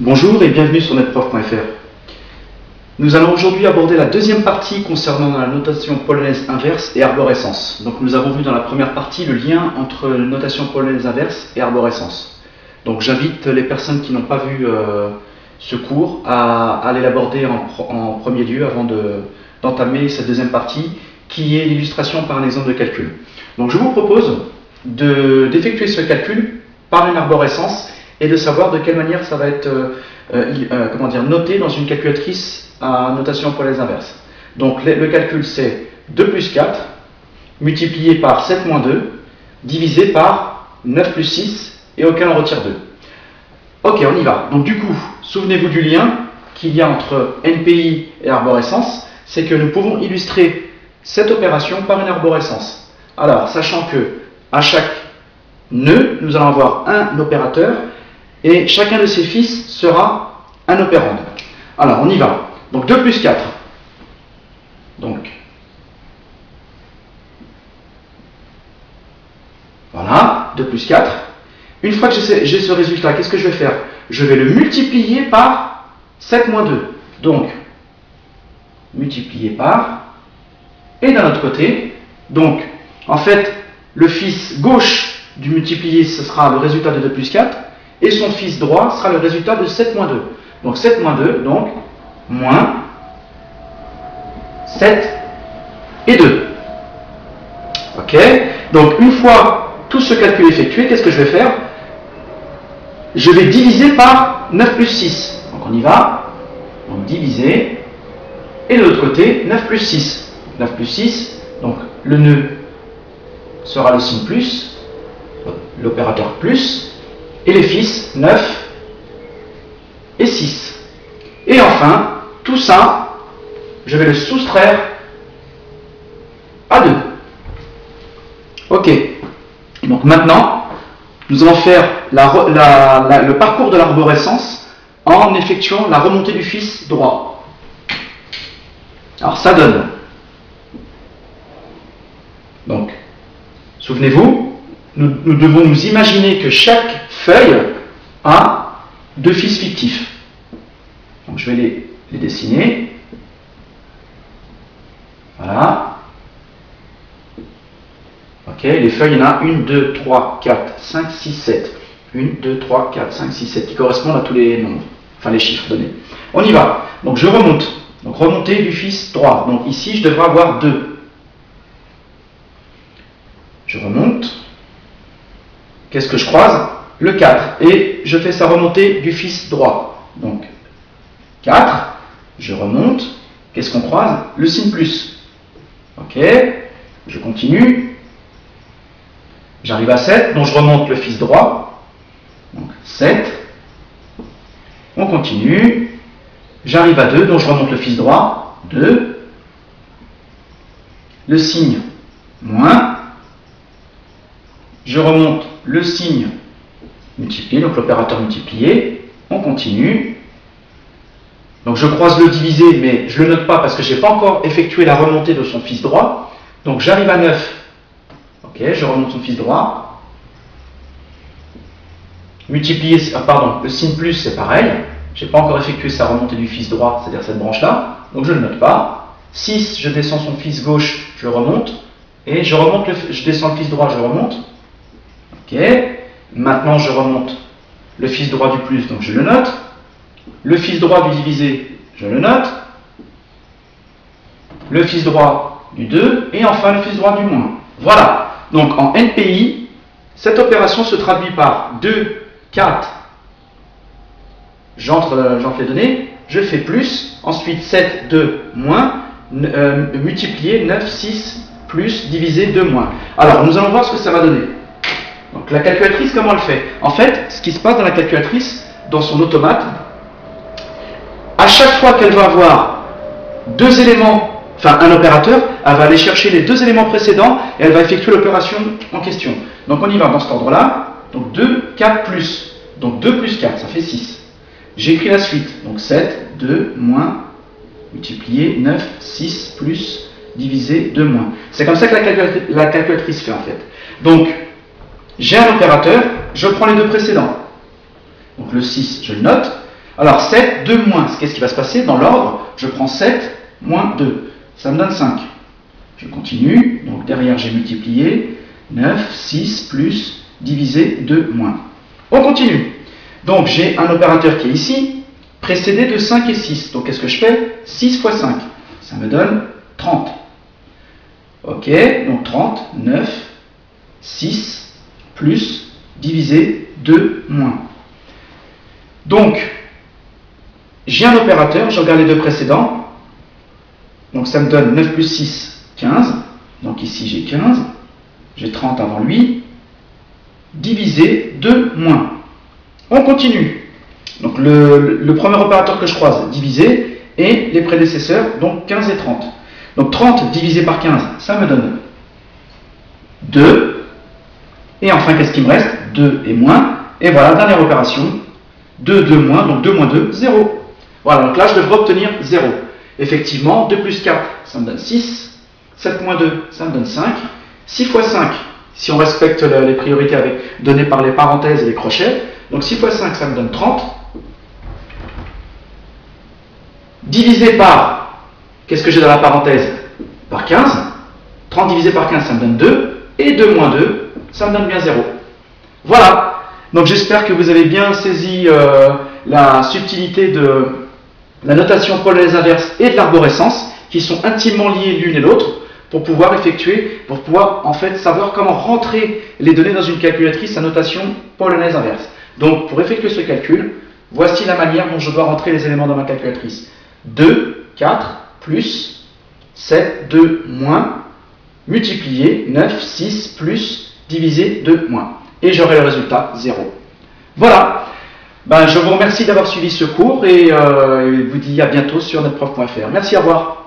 Bonjour et bienvenue sur netprof.fr. Nous allons aujourd'hui aborder la deuxième partie concernant la notation polonaise inverse et arborescence. Donc nous avons vu dans la première partie le lien entre notation polonaise inverse et arborescence. Donc j'invite les personnes qui n'ont pas vu euh, ce cours à, aller l'aborder en, premier lieu avant d'entamer cette deuxième partie qui est l'illustration par un exemple de calcul. Donc je vous propose d'effectuer ce calcul par une arborescence et de savoir de quelle manière ça va être euh, euh, euh, comment dire, noté dans une calculatrice à notation pour les inverses. Donc le, calcul c'est 2 plus 4 multiplié par 7 moins 2 divisé par 9 plus 6 et auquel on retire 2. Ok, on y va. Donc du coup, souvenez-vous du lien qu'il y a entre NPI et arborescence, c'est que nous pouvons illustrer cette opération par une arborescence. Alors, sachant que à chaque nœud, nous allons avoir un opérateur et chacun de ses fils sera un opérande. Alors, on y va. Donc 2 plus 4. Donc, voilà, 2 plus 4. Une fois que j'ai ce résultat, qu'est-ce que je vais faire? Je vais le multiplier par 7 moins 2. Donc, multiplié par, et d'un autre côté, donc, en fait, le fils gauche du multiplié, ce sera le résultat de 2 plus 4, et son fils droit sera le résultat de 7 moins 2. Donc 7 moins 2, donc moins 7 et 2. Ok Donc une fois tout ce calcul effectué, qu'est-ce que je vais faire? Je vais diviser par 9 plus 6. Donc on y va. Donc diviser. Et de l'autre côté, 9 plus 6. 9 plus 6, donc le nœud sera le signe plus, l'opérateur plus, et les fils 9 et 6. Et enfin, tout ça, je vais le soustraire à 2. Ok. Donc maintenant, nous allons faire le parcours de l'arborescence en effectuant la remontée du fils droit. Alors ça donne. Donc, souvenez-vous, nous devons nous imaginer que chaque feuille a deux fils fictifs. Donc je vais les, les dessiner. Voilà. Ok, les feuilles, il y en a 1, 2, 3, 4, 5, 6, 7. 1, 2, 3, 4, 5, 6, 7, qui correspondent à tous les nombres, enfin les chiffres donnés. On y va. Donc je remonte. Donc remonter du fils droit. Donc ici, je devrais avoir 2. Je remonte. Qu'est-ce que je croise? Le 4. Et je fais sa remontée du fils droit. Donc 4, je remonte. Qu'est-ce qu'on croise? Le signe plus. Ok, je continue. J'arrive à 7, donc je remonte le fils droit. Donc 7. On continue. J'arrive à 2, donc je remonte le fils droit. 2. Le signe moins. Je remonte le signe multiplié, donc l'opérateur multiplié, on continue. Donc je croise le divisé, mais je ne le note pas parce que je n'ai pas encore effectué la remontée de son fils droit. Donc j'arrive à 9. Ok, je remonte son fils droit. Multiplier, ah, pardon, le signe plus c'est pareil. Je n'ai pas encore effectué sa remontée du fils droit, c'est-à-dire cette branche-là. Donc je ne le note pas. 6, je descends son fils gauche, je remonte. Et je remonte le, je descends le fils droit, je remonte. Ok. Maintenant, je remonte le fils droit du plus, donc je le note. Le fils droit du divisé, je le note. Le fils droit du 2. Et enfin, le fils droit du moins. Voilà. Donc, en NPI, cette opération se traduit par 2, 4. J'entre les données. Je fais plus. Ensuite, 7, 2, moins. Euh, multiplié 9, 6, plus, divisé 2, moins. Alors, nous allons voir ce que ça va donner. Donc la calculatrice, comment elle fait? En fait, ce qui se passe dans la calculatrice, dans son automate, à chaque fois qu'elle va avoir deux éléments, enfin un opérateur, elle va aller chercher les deux éléments précédents et elle va effectuer l'opération en question. Donc on y va dans cet ordre-là. Donc 2, 4 plus. Donc 2 plus 4, ça fait 6. J'écris la suite. Donc 7, 2, moins, multiplié, 9, 6, plus, divisé, 2, moins. C'est comme ça que la calculatrice, la calculatrice fait en fait. Donc j'ai un opérateur, je prends les deux précédents. Donc le 6, je le note. Alors 7, 2 moins, qu'est-ce qui va se passer Dans l'ordre, je prends 7 moins 2, ça me donne 5. Je continue, donc derrière j'ai multiplié, 9, 6 plus, divisé 2 moins. On continue. Donc j'ai un opérateur qui est ici, précédé de 5 et 6. Donc qu'est-ce que je fais? 6 fois 5, ça me donne 30. Ok, donc 30, 9, 6, plus, divisé 2, moins. Donc, j'ai un opérateur, je regarde les deux précédents. Donc ça me donne 9 plus 6, 15. Donc ici j'ai 15. J'ai 30 avant lui. Divisé 2 moins. On continue. Donc le, premier opérateur que je croise, divisé, et les prédécesseurs, donc 15 et 30. Donc 30 divisé par 15, ça me donne 2. Et enfin, qu'est-ce qui me reste? 2 et moins. Et voilà, dernière opération. 2, 2 moins, donc 2 moins 2, 0. Voilà, donc là, je devrais obtenir 0. Effectivement, 2 plus 4, ça me donne 6. 7 moins 2, ça me donne 5. 6 fois 5, si on respecte les priorités données par les parenthèses et les crochets, donc 6 fois 5, ça me donne 30. Divisé par, qu'est-ce que j'ai dans la parenthèse? Par 15. 30 divisé par 15, ça me donne 2. Et 2 moins 2, ça me donne bien 0. Voilà. Donc j'espère que vous avez bien saisi euh, la subtilité de la notation polonaise inverse et de l'arborescence, qui sont intimement liées l'une et l'autre, pour pouvoir effectuer, pour pouvoir en fait savoir comment rentrer les données dans une calculatrice à notation polonaise inverse. Donc pour effectuer ce calcul, voici la manière dont je dois rentrer les éléments dans ma calculatrice. 2, 4, plus, 7, 2, moins, multiplié, 9, 6, plus, divisé, 2, moins. Et j'aurai le résultat 0. Voilà. Ben, je vous remercie d'avoir suivi ce cours et euh, vous dis à bientôt sur netprof.fr. Merci, au revoir.